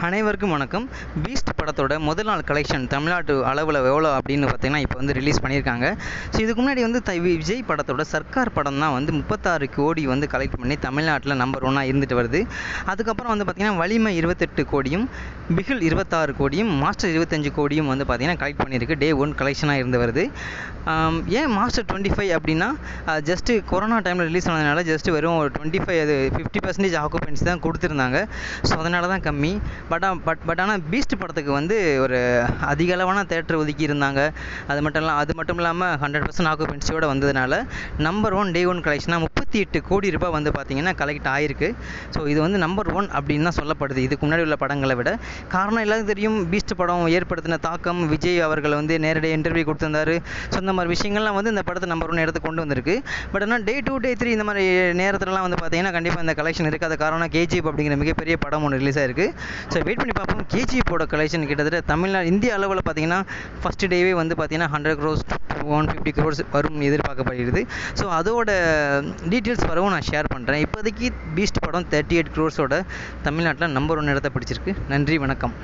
அனைவருக்கும் வணக்கம். பீஸ்ட் படத்தோட முதல் நாள் கலெக்ஷன் தமிழ்நாட்டு அளவில் எவ்வளோ அப்படின்னு பார்த்தீங்கன்னா இப்போ வந்து ரிலீஸ் பண்ணியிருக்காங்க. ஸோ இதுக்கு முன்னாடி வந்து த வி- விஜய் படத்தோட சர்க்கார் படம் தான் வந்து முப்பத்தாறு கோடி வந்து கலெக்ட் பண்ணி தமிழ்நாட்டில் நம்பர் ஒன்னாக இருந்துட்டு வருது. அதுக்கப்புறம் வந்து பார்த்திங்கன்னா வலிமை இருபத்தெட்டு கோடியும் பிகில் இருபத்தாறு கோடியும் மாஸ்டர் இருபத்தஞ்சு கோடியும் வந்து பார்த்திங்கன்னா கலெக்ட் பண்ணியிருக்கு. டே ஒன் கலெக்ஷனாக இருந்து வருது. ஏன் மாஸ்டர் டுவெண்ட்டி ஃபைவ் அப்படின்னா ஜஸ்ட்டு கொரோனா டைமில் ரிலீஸ் ஆனதுனால ஜஸ்ட் வெறும் ஒரு டுவெண்ட்டி ஃபைவ் அது ஃபிஃப்டி பர்சன்டேஜ் ஆக்குபென்சி தான் கொடுத்துருந்தாங்க. ஸோ அதனால தான் கம்மி. பட் பட் பட் ஆனால் பீஸ்ட் படத்துக்கு வந்து ஒரு அதிக அளவான தேட்டர் ஒதுக்கி இருந்தாங்க அது மட்டும் இல்லாமல் அது மட்டும் இல்லாமல் ஹண்ட்ரட் பர்சன்ட் ஆக்குபென்சியோடு வந்ததுனால நம்பர் ஒன் டே ஒன் கலெக்ஷனாக இருபத்தி எட்டு கோடி ரூபாய் வந்து பார்த்திங்கன்னா கலெக்ட் ஆயிருக்கு. ஸோ இது வந்து நம்பர் ஒன் அப்படின்னு தான் சொல்லப்படுது. இதுக்கு முன்னாடி உள்ள படங்களை விட. காரணம் எல்லாருக்கும் தெரியும் பீஸ்ட் படம் ஏற்படுத்தின தாக்கம் விஜய் அவர்கள் வந்து நேரடியாக இன்டர்வியூ கொடுத்துருந்தாரு. ஸோ இந்த மாதிரி விஷயங்கள்லாம் வந்து இந்த படத்தை நம்பர் ஒன் எடுத்து கொண்டு வந்திருக்கு. பட் ஆனால் டே டூ டே த்ரீ இந்த மாதிரி நேரத்துலலாம் வந்து பார்த்தீங்கன்னா கண்டிப்பாக இந்த கலெக்ஷன் இருக்காத. காரணம் கேஜிஎஃப் அப்படிங்கிற மிகப்பெரிய படம் ஒன்று ரிலீஸ் ஆயிருக்கு. ஸோ வெயிட் பண்ணி பார்ப்போம். கேஜிஎஃபோட கலெக்ஷன் கிட்டத்தட்ட தமிழ்நாடு இந்திய அளவில் பார்த்தீங்கன்னா ஃபஸ்ட் டேவே வந்து பார்த்தீங்கன்னா hundred crores one fifty crores வரும் எதிர்பார்க்கப்படுகிறது. ஸோ அதோட டீட்டெயில்ஸ் வரவும் நான் ஷேர் பண்ணுறேன் இப்போதைக்கு பீஸ்ட் படம் தேர்ட்டி எயிட் க்ரோர்ஸோட தமிழ்நாட்டில் நம்பர் ஒன் இடத்த பிடிச்சிருக்கு. நன்றி வணக்கம்.